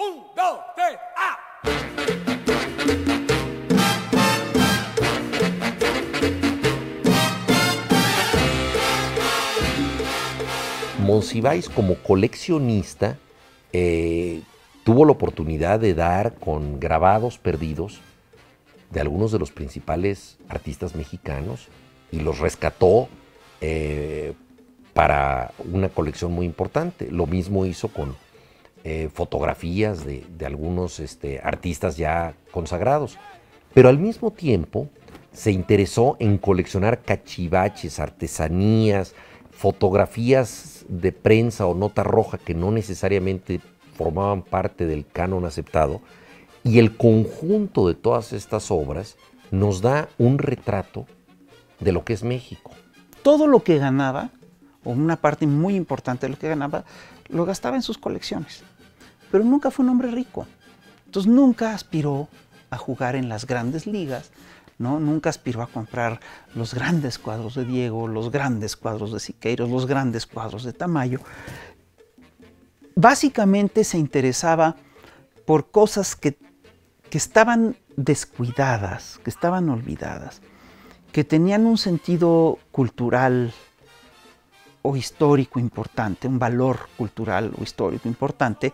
Un, dos, tres, ¡ah! Monsiváis como coleccionista eh, tuvo la oportunidad de dar con grabados perdidos de algunos de los principales artistas mexicanos y los rescató eh, para una colección muy importante. Lo mismo hizo con eh, fotografías de, algunos este, artistas ya consagrados. Pero al mismo tiempo se interesó en coleccionar cachivaches, artesanías, fotografías de prensa o nota roja que no necesariamente formaban parte del canon aceptado, y el conjunto de todas estas obras nos da un retrato de lo que es México. Todo lo que ganaba, o una parte muy importante de lo que ganaba, lo gastaba en sus colecciones. Pero nunca fue un hombre rico. Entonces nunca aspiró a jugar en las grandes ligas, ¿no? Nunca aspiró a comprar los grandes cuadros de Diego, los grandes cuadros de Siqueiros, los grandes cuadros de Tamayo. Básicamente se interesaba por cosas que, que estaban descuidadas, que estaban olvidadas, que tenían un sentido cultural o histórico importante, un valor cultural o histórico importante,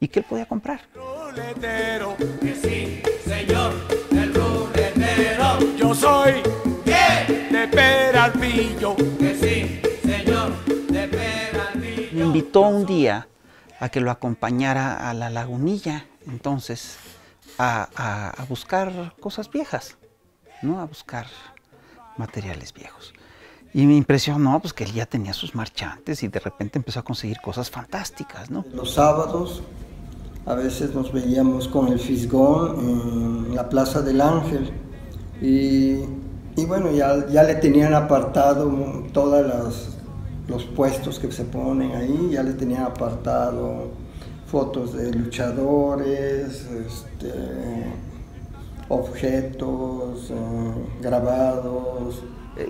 y que él podía comprar. Ruletero, que sí, señor, el ruletero. Yo soy de Peralvillo, que sí, señor, de Peralvillo. Me invitó un día a que lo acompañara a la lagunilla, entonces, a, a- a buscar cosas viejas, ¿no? A buscar materiales viejos. Y me impresionó pues, que él ya tenía sus marchantes y de repente empezó a conseguir cosas fantásticas, ¿no? Los sábados a veces nos veíamos con el Fisgón en la Plaza del Ángel y, y bueno, ya, ya le tenían apartado todos los puestos que se ponen ahí, ya le tenían apartado fotos de luchadores, este, objetos, eh, grabados,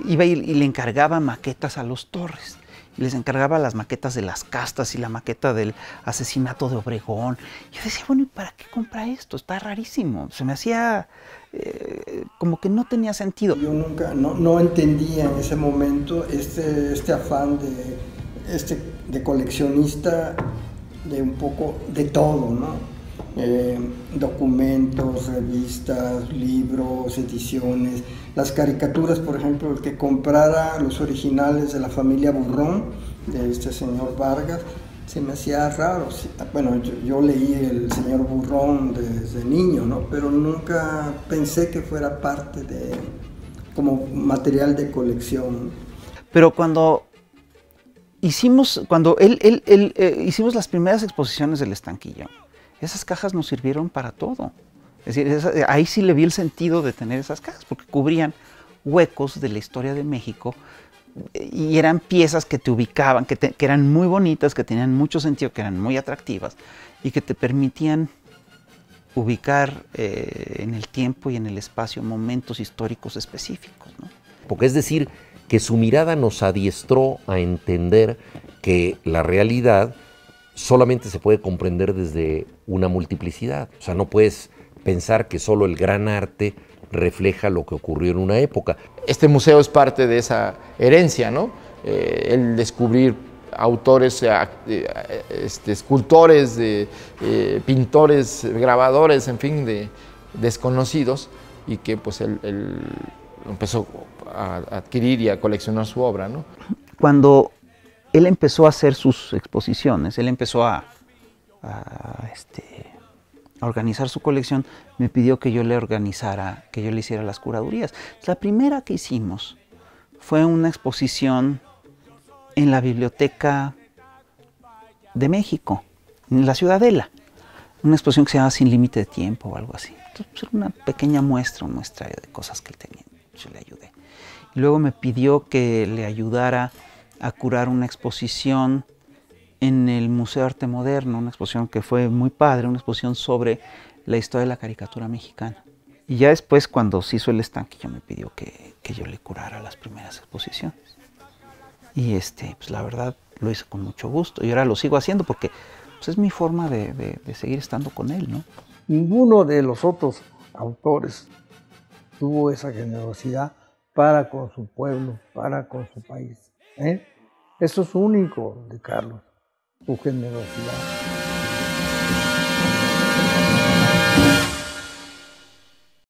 Iba y, y le encargaba maquetas a los Torres. Y les encargaba las maquetas de las castas y la maqueta del asesinato de Obregón. Yo decía, bueno, ¿y para qué compra esto? Está rarísimo. Se me hacía eh, como que no tenía sentido. Yo nunca, no, no entendía en ese momento este, este afán de, este, de coleccionista de un poco de todo, ¿no? Eh, documentos, revistas, libros, ediciones, las caricaturas, por ejemplo, el que comprara los originales de la familia Burrón, de este señor Vargas, se me hacía raro. Bueno, yo, yo leí el señor Burrón desde niño, ¿no? Pero nunca pensé que fuera parte de, como material de colección. Pero cuando hicimos, cuando él, él- él, eh, hicimos las primeras exposiciones del estanquillo, esas cajas nos sirvieron para todo. Es decir, eh, ahí sí le vi el sentido de tener esas cajas, porque cubrían huecos de la historia de México eh, y eran piezas que te ubicaban, que eran muy bonitas, que tenían mucho sentido, que eran muy atractivas y que te permitían ubicar eh, en el tiempo y en el espacio momentos históricos específicos. ¿no? Porque es decir, que su mirada nos adiestró a entender que la realidad solamente se puede comprender desde una multiplicidad. O sea, no puedes pensar que solo el gran arte refleja lo que ocurrió en una época. Este museo es parte de esa herencia, ¿no? Eh, el descubrir autores, eh, eh, este, escultores, de, eh, pintores, grabadores, en fin, de desconocidos y que pues él, él empezó a adquirir y a coleccionar su obra, ¿no? cuando él empezó a hacer sus exposiciones, él empezó este, a organizar su colección, me pidió que yo le organizara, que yo le hiciera las curadurías. La primera que hicimos fue una exposición en la Biblioteca de México, en la Ciudadela, una exposición que se llama Sin Límite de Tiempo o algo así. Pues, una pequeña muestra, muestra de cosas que él tenía. Yo le ayudé. Luego me pidió que le ayudara a curar una exposición en el Museo de Arte Moderno, una exposición que fue muy padre, una exposición sobre la historia de la caricatura mexicana. Y ya después, cuando se hizo el estanquillo, me pidió que, que yo le curara las primeras exposiciones. Y este, pues la verdad lo hice con mucho gusto y ahora lo sigo haciendo porque pues es mi forma de, de seguir estando con él, ¿no? Ninguno de los otros autores tuvo esa generosidad para con su pueblo, para con su país. ¿Eh? Eso es único de Carlos, su generosidad.